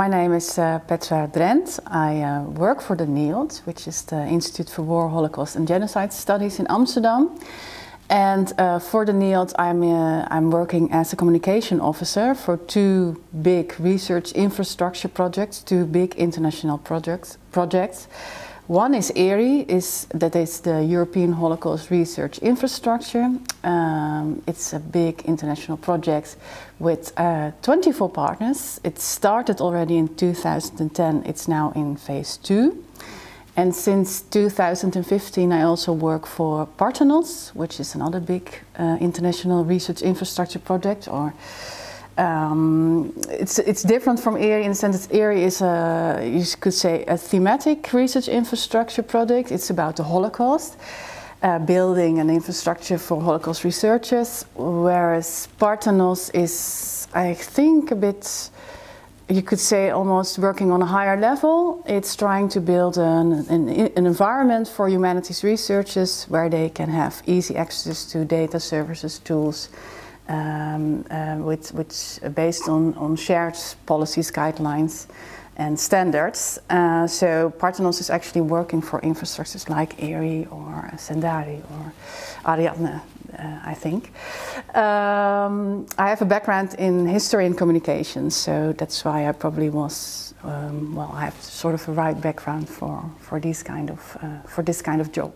My name is uh, Petra Drenth. I uh, work for the NIOD, which is the Institute for War, Holocaust and Genocide Studies in Amsterdam. And uh, for the NIOD, I'm, uh, I'm working as a communication officer for two big research infrastructure projects, two big international projects. projects. One is EHRI, is, that is the European Holocaust Research Infrastructure. Um, it's a big international project with uh, 24 partners. It started already in 2010, it's now in phase two. And since 2015 I also work for Parthenos, which is another big uh, international research infrastructure project or um, it's, it's different from EHRI in the sense that EHRI is a, you could say, a thematic research infrastructure project. It's about the Holocaust, uh, building an infrastructure for Holocaust researchers, whereas Parthenos is, I think, a bit, you could say, almost working on a higher level. It's trying to build an, an, an environment for humanities researchers where they can have easy access to data services, tools, um, uh, which, which based on, on shared policies, guidelines and standards. Uh, so Parthenos is actually working for infrastructures like EHRI or CENDARI or Ariadne, uh, I think. Um, I have a background in history and communications, so that's why I probably was, um, well, I have sort of a right background for, for, these kind of, uh, for this kind of job.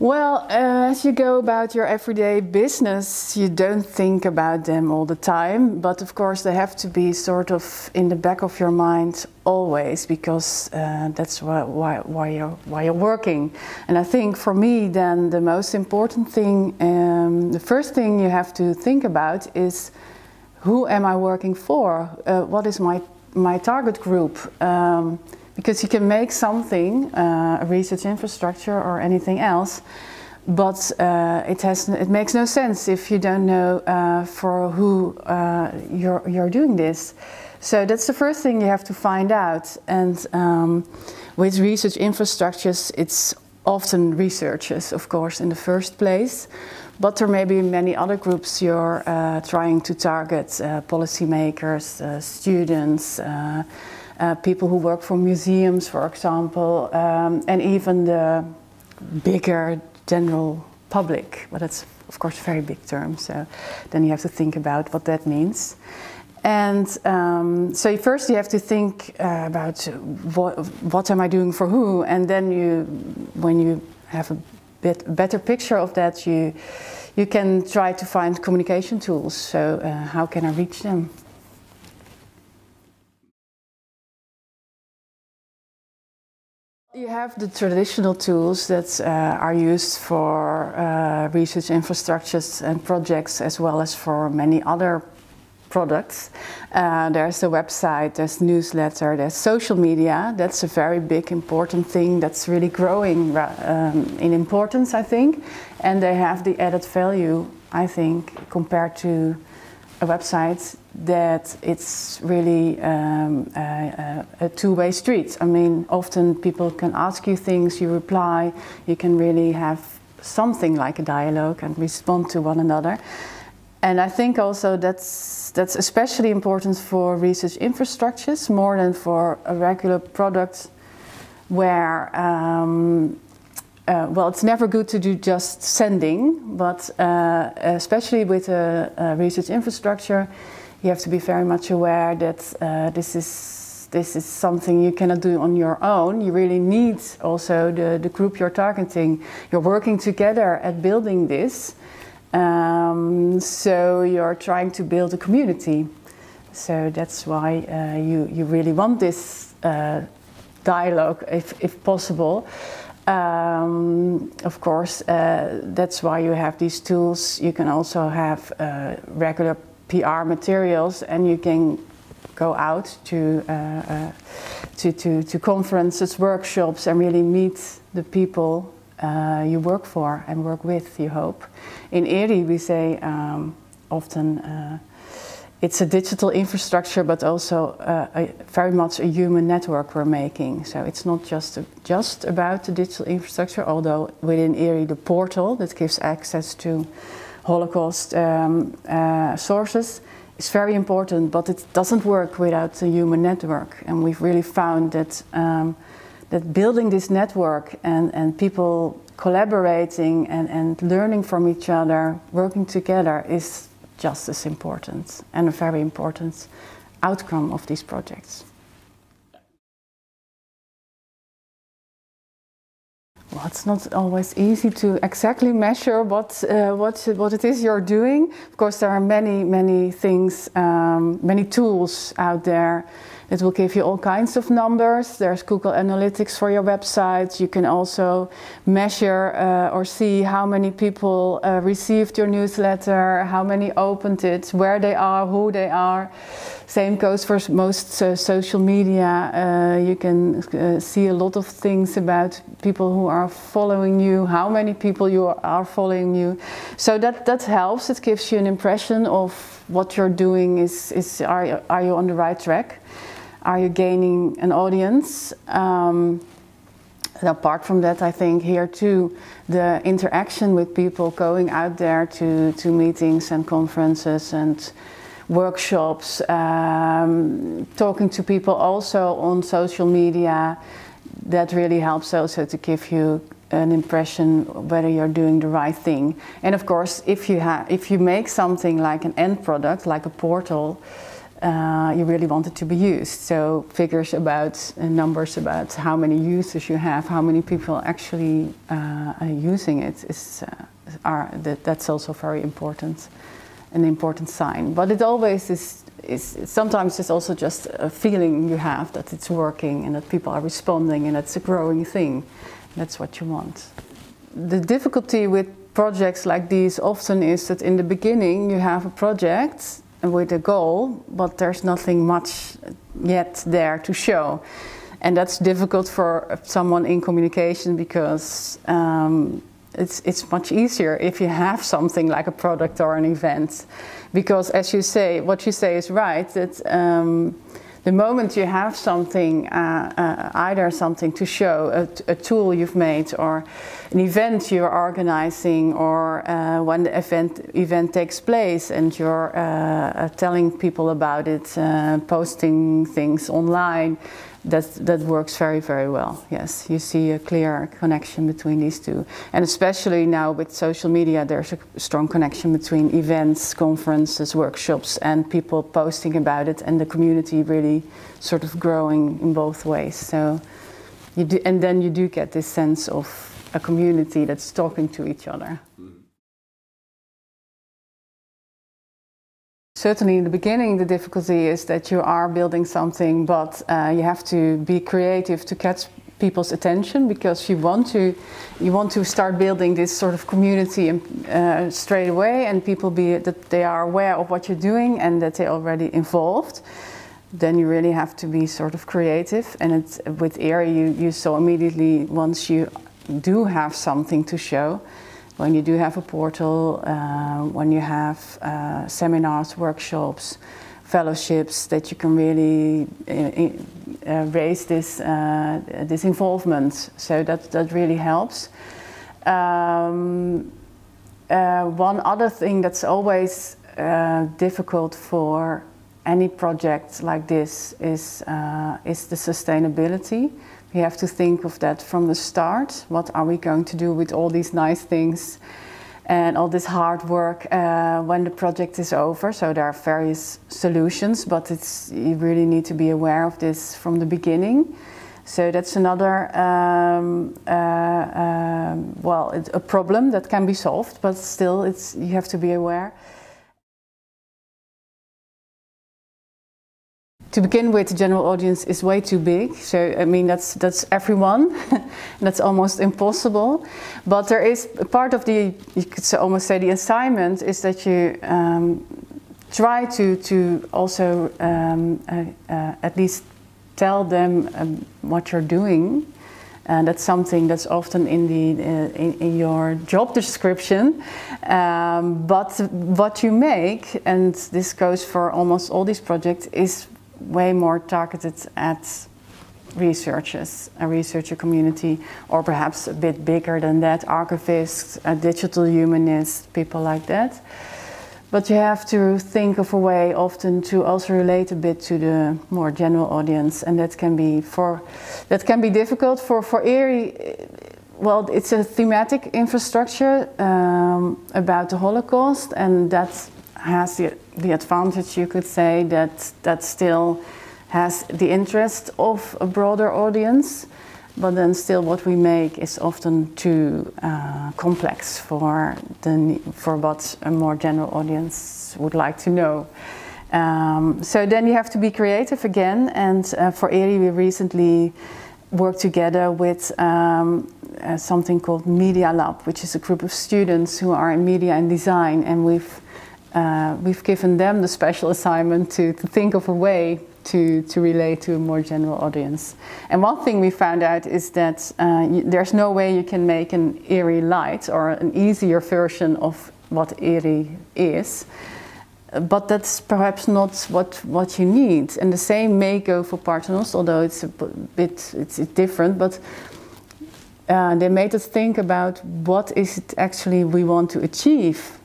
Well, uh, as you go about your everyday business, you don't think about them all the time, but of course they have to be sort of in the back of your mind always because uh, that's why, why, why, you're, why you're working. And I think for me, then the most important thing, um, the first thing you have to think about is who am I working for? Uh, what is my, my target group? Um, because you can make something, uh, a research infrastructure or anything else, but uh, it, has, it makes no sense if you don't know uh, for who uh, you're, you're doing this. So that's the first thing you have to find out. And um, with research infrastructures, it's often researchers, of course, in the first place. But there may be many other groups you're uh, trying to target, uh, policymakers, students, uh, people who work for museums, for example, um, and even the bigger general public. But that's, of course, a very big term, so then you have to think about what that means. And um, so first you have to think uh, about what, what am I doing for who, and then you, when you have a bit better picture of that, you you can try to find communication tools. So uh, how can I reach them? Have the traditional tools that uh, are used for uh, research infrastructures and projects as well as for many other products. Uh, there's the website, there's newsletter, there's social media. That's a very big important thing that's really growing um, in importance, I think. And they have the added value, I think, compared to a website that it's really um, a, a two-way street. I mean, often people can ask you things, you reply, you can really have something like a dialogue and respond to one another. And I think also that's, that's especially important for research infrastructures more than for a regular product where um, uh, well, it's never good to do just sending, but uh, especially with a, research infrastructure, you have to be very much aware that uh, this is this is something you cannot do on your own. You really need also the, the group you're targeting. You're working together at building this, um, so you're trying to build a community. So that's why uh, you you really want this uh, dialogue, if if possible. Um, of course, uh, that's why you have these tools. You can also have uh, regular PR materials, and you can go out to, uh, uh, to, to, to, conferences, workshops, and really meet the people uh, you work for and work with, you hope. In EHRI, we say um, often uh, it's a digital infrastructure, but also uh, a, very much a human network we're making. So it's not just a, just about the digital infrastructure, although within EHRI the portal that gives access to Holocaust um, uh, sources is very important, but it doesn't work without the human network. And we've really found that um, that building this network and, and people collaborating and, and learning from each other, working together is just as important and a very important outcome of these projects. Well, it's not always easy to exactly measure what, uh, what, what it is you're doing. Of course, there are many, many things, um, many tools out there it will give you all kinds of numbers. There's Google Analytics for your website. You can also measure uh, or see how many people uh, received your newsletter, how many opened it, where they are, who they are. Same goes for most uh, social media. Uh, you can uh, see a lot of things about people who are following you, how many people you are following you. So that, that helps. It gives you an impression of what you're doing is, is are, are you on the right track? Are you gaining an audience? Um, apart from that, I think here too, the interaction with people going out there to, to meetings and conferences and workshops, um, talking to people also on social media, that really helps also to give you an impression whether you're doing the right thing. And of course, if you, have, if you make something like an end product, like a portal, uh, you really want it to be used. So figures about uh, numbers about how many users you have, how many people actually uh, are using it is uh, are that, that's also very important, an important sign. But it always is. is sometimes it's also just a feeling you have that it's working and that people are responding and it's a growing thing. That's what you want. The difficulty with projects like these often is that in the beginning you have a project with a goal, but there's nothing much yet there to show. And that's difficult for someone in communication because um, it's, it's much easier if you have something like a product or an event. Because as you say, what you say is right, that um, the moment you have something, uh, uh, either something to show, a, a, tool you've made, or an event you're organizing, or uh, when the event event takes place and you're uh, uh, telling people about it, uh, posting things online, that, that works very, very well. Yes, you see a clear connection between these two. And especially now with social media, there's a strong connection between events, conferences, workshops, and people posting about it, and the community really sort of growing in both ways. So, you do, and then you do get this sense of a community that's talking to each other. Certainly in the beginning the difficulty is that you are building something but uh, you have to be creative to catch people's attention because you want to you want to start building this sort of community uh, straight away and people be that they are aware of what you're doing and that they're already involved then you really have to be sort of creative and it's with EHRI you, you saw immediately once you do have something to show when you do have a portal, uh, when you have uh, seminars, workshops, fellowships, that you can really uh, uh raise this, uh, this involvement. So that, that really helps. Um, uh, one other thing that's always difficult for any project like this is, is the sustainability. We have to think of that from the start. What are we going to do with all these nice things and all this hard work uh, when the project is over? So there are various solutions, but it's, you really need to be aware of this from the beginning. So that's another, um, uh, uh, well, a problem that can be solved, but still it's, you have to be aware. To begin with, the general audience is way too big. So I mean, that's that's everyone. that's almost impossible. But there is part of the you could almost say the assignment is that you um, try to to also um, uh, uh, at least tell them um, what you're doing. And that's something that's often in the uh, in, in, your job description. Um, but what you make, and this goes for almost all these projects, is way more targeted at researchers, a researcher community, or perhaps a bit bigger than that, archivists, digital humanists, people like that. But you have to think of a way often to also relate a bit to the more general audience, and that can be for that can be difficult for for EHRI. Well, it's a thematic infrastructure um, about the Holocaust, and that has the, the advantage, you could say, that that still has the interest of a broader audience but then still what we make is often too uh, complex for the for what a more general audience would like to know. Um, so then you have to be creative again, and uh, for EHRI we recently worked together with um, uh, something called MediaLAB, which is a group of students who are in media and design, and we've uh, we've given them the special assignment to, to think of a way to, to relate to a more general audience. And one thing we found out is that uh, there's no way you can make an EHRI light or an easier version of what EHRI is. But that's perhaps not what, what you need. And the same may go for Parthenos, although it's a bit it's different. But uh, they made us think about what is it actually we want to achieve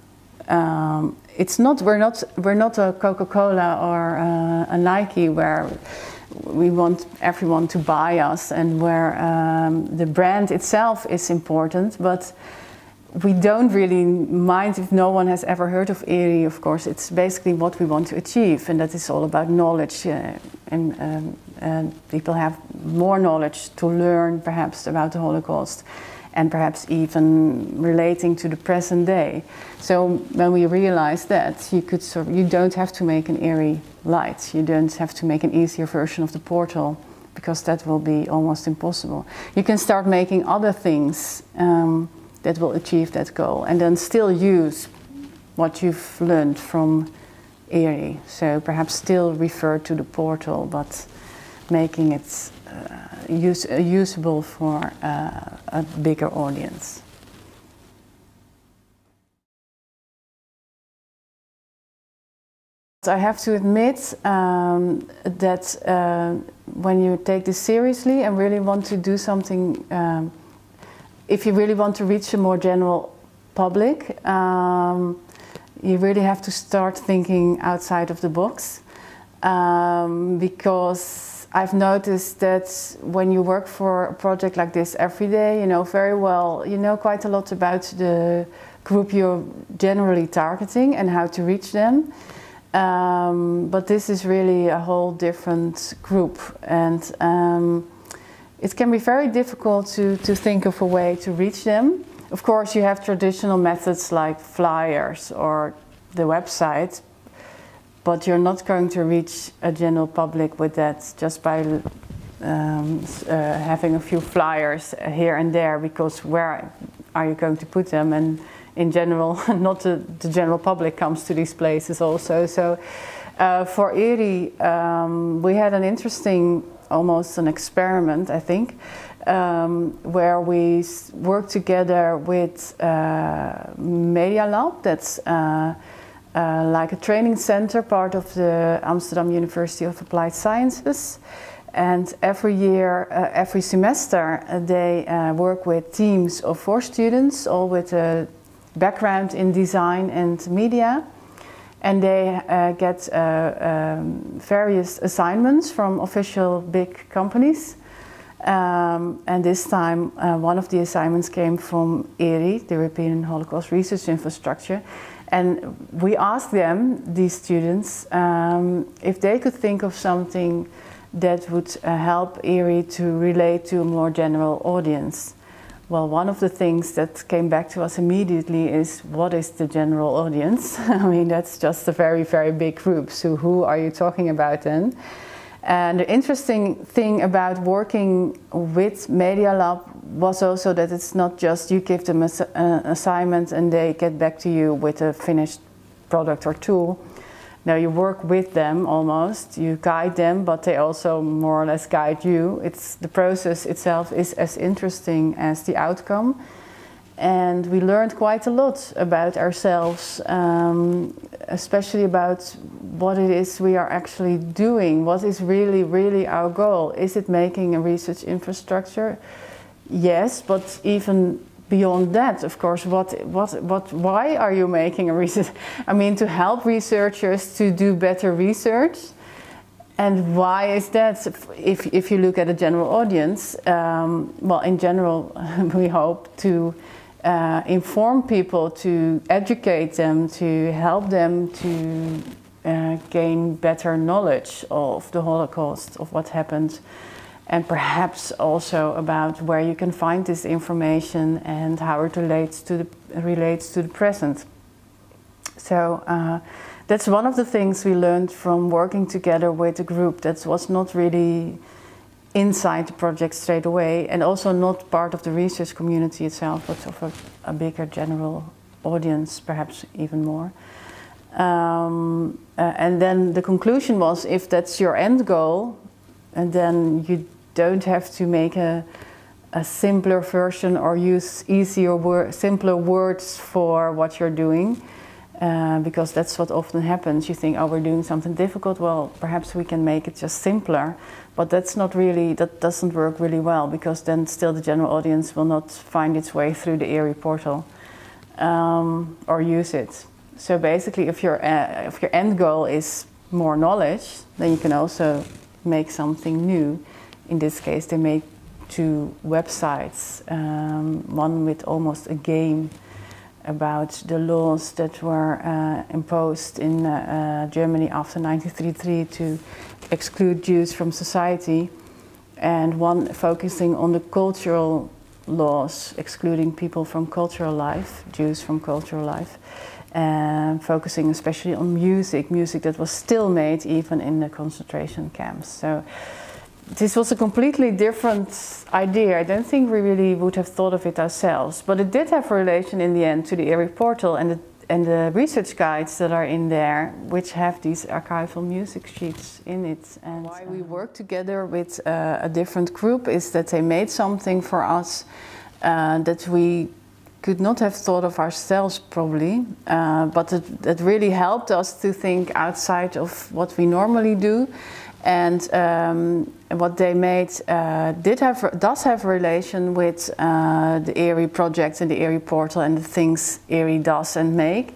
um, it's not we're not we're not a Coca-Cola or uh, a Nike where we want everyone to buy us and where um, the brand itself is important, but we don't really mind if no one has ever heard of EHRI, of course. It's basically what we want to achieve, and that is all about knowledge. Uh, and, um, and people have more knowledge to learn, perhaps, about the Holocaust and perhaps even relating to the present day. So when we realized that, you could sort of, you don't have to make an EHRI light. You don't have to make an easier version of the portal because that will be almost impossible. You can start making other things um, that will achieve that goal and then still use what you've learned from EHRI. So perhaps still refer to the portal, but making it use, uh, usable for uh, a bigger audience. I have to admit um, that uh, when you take this seriously and really want to do something, um, if you really want to reach a more general public, um, you really have to start thinking outside of the box um, because I've noticed that when you work for a project like this every day, you know very well, you know quite a lot about the group you're generally targeting and how to reach them. Um, but this is really a whole different group, and um, it can be very difficult to, to think of a way to reach them. Of course, you have traditional methods like flyers or the website, but you're not going to reach a general public with that just by um, uh, having a few flyers here and there because where are you going to put them? And in general not the, the general public comes to these places also. So uh, for EHRI um, we had an interesting almost an experiment I think um, where we worked together with uh, MediaLAB that's uh, like a training center, part of the Amsterdam University of Applied Sciences. And every year, uh, every semester, uh, they uh, work with teams of four students, all with a background in design and media. And they uh, get um, various assignments from official big companies. Um, and this time, one of the assignments came from EHRI, the European Holocaust Research Infrastructure. And we asked them, these students, um, if they could think of something that would uh, help EHRI to relate to a more general audience. Well, one of the things that came back to us immediately is what is the general audience? I mean, that's just a very, very big group. So, who are you talking about then? And the interesting thing about working with MediaLAB was also that it's not just you give them an uh, assignment and they get back to you with a finished product or tool. Now you work with them almost, you guide them, but they also more or less guide you. It's the process itself is as interesting as the outcome. And we learned quite a lot about ourselves, um, especially about what it is we are actually doing. What is really, really our goal? Is it making a research infrastructure? Yes, but even beyond that, of course, what, what, what, why are you making a research? I mean, to help researchers to do better research. And why is that? If, if you look at a general audience, um, well, in general, we hope to uh, inform people, to educate them, to help them to uh, gain better knowledge of the Holocaust, of what happened and perhaps also about where you can find this information and how it relates to the, relates to the present. So uh, that's one of the things we learned from working together with a group that was not really inside the project straight away and also not part of the research community itself, but of a, a bigger general audience, perhaps even more. Um, uh, and then the conclusion was if that's your end goal, and then you don't have to make a, a simpler version or use easier, wor simpler words for what you're doing. Uh, because that's what often happens. You think, oh, we're doing something difficult. Well, perhaps we can make it just simpler, but that's not really. That doesn't work really well because then still the general audience will not find its way through the EHRI portal um, or use it. So basically, if your uh, if your end goal is more knowledge, then you can also make something new in this case, they made two websites, um, one with almost a game about the laws that were uh, imposed in uh, uh, Germany after 1933 to exclude Jews from society, and one focusing on the cultural laws, excluding people from cultural life, Jews from cultural life, and focusing especially on music, music that was still made even in the concentration camps. So this was a completely different idea. I don't think we really would have thought of it ourselves, but it did have a relation in the end to the EHRI portal and the, and the research guides that are in there, which have these archival music sheets in it. And why we work together with uh, a different group is that they made something for us uh, that we could not have thought of ourselves probably, uh, but it, it really helped us to think outside of what we normally do and um, what they made uh, did have does have relation with uh, the EHRI project and the EHRI portal and the things EHRI does and make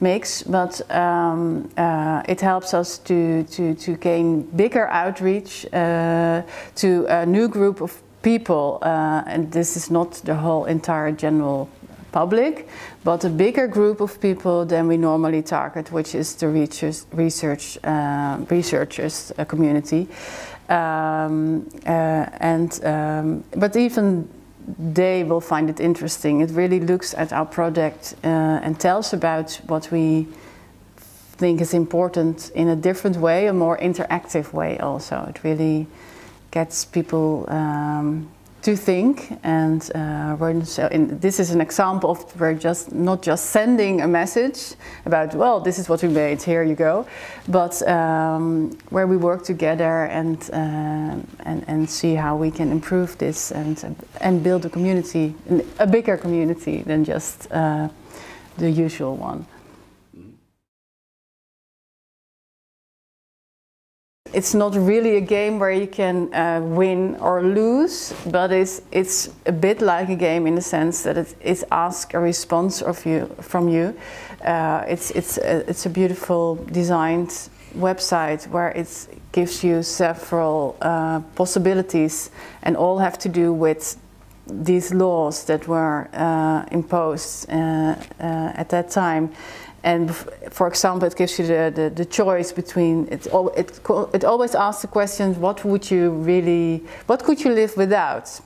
makes, but um, uh, it helps us to, to, to gain bigger outreach uh, to a new group of people, uh, and this is not the whole entire general public, but a bigger group of people than we normally target, which is the research, uh, researchers community. Um, uh, and um, but even they will find it interesting. It really looks at our project uh, and tells about what we think is important in a different way, a more interactive way. Also, it really gets people. Um, to think and uh, in, this is an example of we're just not just sending a message about well this is what we made here you go. But um, where we work together and, uh, and and see how we can improve this and and build a community a bigger community than just uh, the usual one It's not really a game where you can uh, win or lose, but it's, it's a bit like a game in the sense that it, it asks a response of you, from you. Uh, it's, it's, a, it's a beautiful designed website where it gives you several uh, possibilities and all have to do with these laws that were uh, imposed uh, uh, at that time and for example, it gives you the, the, the choice between, it, it, it always asks the question, what would you really, what could you live without?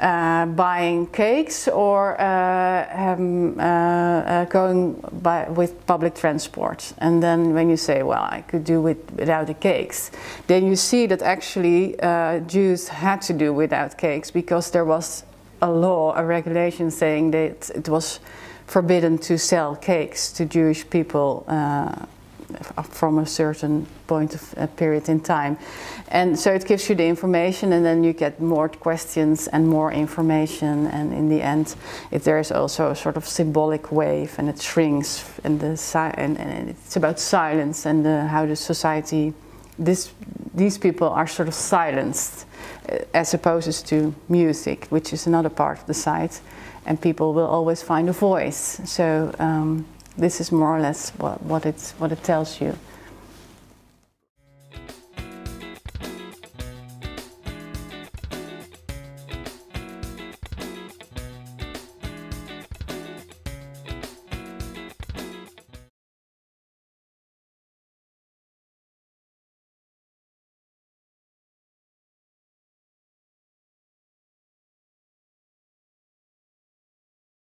Uh, buying cakes or uh, um, uh, uh, going by, with public transport. And then when you say, well, I could do it without the cakes, then you see that actually uh, Jews had to do without cakes because there was a law, a regulation saying that it was forbidden to sell cakes to Jewish people uh, from a certain point of a period in time. And so it gives you the information and then you get more questions and more information and in the end if there is also a sort of symbolic wave and it shrinks and, the and, and it's about silence and the, how the society this, these people are sort of silenced uh, as opposed to music, which is another part of the site, and people will always find a voice. So um, this is more or less what, what, it's, what it tells you.